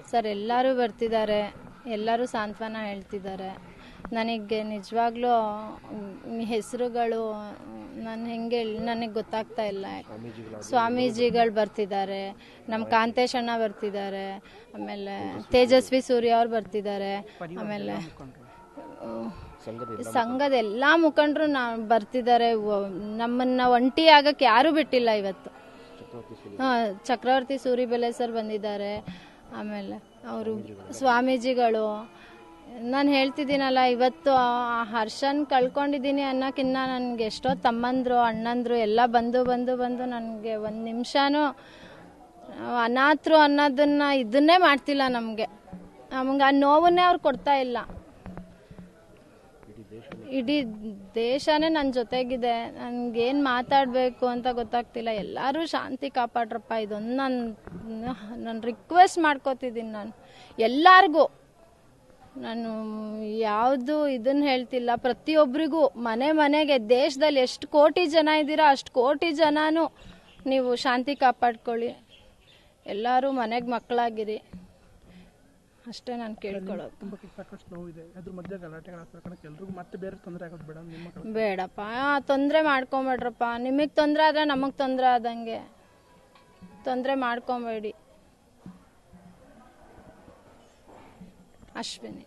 Sir ಎಲ್ಲರೂ ಬರ್ತಿದ್ದಾರೆ. ಎಲ್ಲರೂ ಸಾಂತ್ವನ ಹೇಳ್ತಿದ್ದಾರೆ. ನನಗೆ ನಿಜವಾಗ್ಲೂ ಹೆಸರುಗಳು ನಾನು ಹೆಂಗೆ ನನಗೆ ಗೊತ್ತಾಗ್ತಾ ಇಲ್ಲ. ಸ್ವಾಮೀಜಿಗಳು ಬರ್ತಿದ್ದಾರೆ ನಮ್ಮ ಕಾಂತೇಶಣ್ಣ ಬರ್ತಿದ್ದಾರೆ ಆಮೇಲೆ ತೇಜಸ್ವಿ ಸೂರ್ಯ ಅವ್ರು ಬರ್ತಿದ್ದಾರೆ ಆಮೇಲೆ ಸಂಘದ ಎಲ್ಲ ಮುಖಂಡರು ನಾ ಬರ್ತಿದ್ದಾರೆ. ನಮ್ಮನ್ನ ಒಂಟಿ ಆಗಕ್ಕೆ ಯಾರೂ ಬಿಟ್ಟಿಲ್ಲ ಇವತ್ತು. ಚಕ್ರವರ್ತಿ ಚಕ್ರವರ್ತಿ ಸೂರಿಬೆಲೆ ಸರ್ ಬಂದಿದ್ದಾರೆ. ಆಮೇಲೆ ಅವರು ಸ್ವಾಮೀಜಿಗಳು, ನಾನು ಹೇಳ್ತಿದ್ದೀನಲ್ಲ, ಇವತ್ತು ಹರ್ಷನ್ ಕಳ್ಕೊಂಡಿದ್ದೀನಿ ಅನ್ನೋಕ್ಕಿಂತ ನನಗೆ ಎಷ್ಟೋ ತಮ್ಮಂದರು, ಅಣ್ಣಂದರು ಎಲ್ಲ ಬಂದು ಬಂದು ಬಂದು ನನಗೆ ಒಂದು ನಿಮಿಷನೂ ಅನಾಥರು ಅನ್ನೋದನ್ನ ಇದನ್ನೇ ಮಾಡ್ತಿಲ್ಲ ನಮಗೆ. ನಮ್ಗೆ ಆ ನೋವನ್ನೇ ಅವ್ರು ಕೊಡ್ತಾ ಇಲ್ಲ. ಇಡೀ ದೇಶನೇ ನನ್ನ ಜೊತೆಗಿದೆ. ನನ್ಗೇನು ಮಾತಾಡಬೇಕು ಅಂತ ಗೊತ್ತಾಗ್ತಿಲ್ಲ. ಎಲ್ಲರೂ ಶಾಂತಿ ಕಾಪಾಡ್ರಪ್ಪ. ಇದೊಂದು ನನ್ನ ನಾನು ರಿಕ್ವೆಸ್ಟ್ ಮಾಡ್ಕೋತಿದ್ದೀನಿ ನಾನು. ಎಲ್ಲಾರ್ಗೂ. ನಾನು ಯಾವುದು ಇದನ್ನ ಹೇಳ್ತಿಲ್ಲ. ಪ್ರತಿಯೊಬ್ಬರಿಗೂ ಮನೆ ಮನೆಗೆ. ದೇಶದಲ್ಲಿ ಎಷ್ಟು ಕೋಟಿ ಜನ ಇದ್ದೀರಾ ಅಷ್ಟು ಕೋಟಿ ಜನನೂ ನೀವು ಶಾಂತಿ ಕಾಪಾಡ್ಕೊಳ್ಳಿ. ಎಲ್ಲರೂ ಮನೆಗೆ ಮಕ್ಕಳಾಗಿರಿ ಅಷ್ಟೇ ನಾನು ಕೇಳ್ಕೊಳ್ಳೋದು. ತುಂಬ ಸಾಕಷ್ಟು ಇದೆ ಅದ್ರ ಮಧ್ಯೆ ಗಲಾಟೆಗಳಾಗ್ತವೆ ಕಣಕ್ಕೆ ಎಲ್ರಿಗೂ ಮತ್ತೆ ಬೇರೆ ತೊಂದರೆ ಆಗೋದು ಬೇಡ. ನಿಮ್ಮ ಬೇಡಪ್ಪ. ತೊಂದರೆ ಮಾಡ್ಕೊಂಬೇಡ್ರಪ್ಪ. ನಿಮಗೆ ತೊಂದರೆ ಆದ್ರೆ ನಮಗ್ ತೊಂದರೆ ಆದಂಗೆ. ತೊಂದರೆ ಮಾಡ್ಕೊಬೇಡಿ. ಅಶ್ವಿನಿ.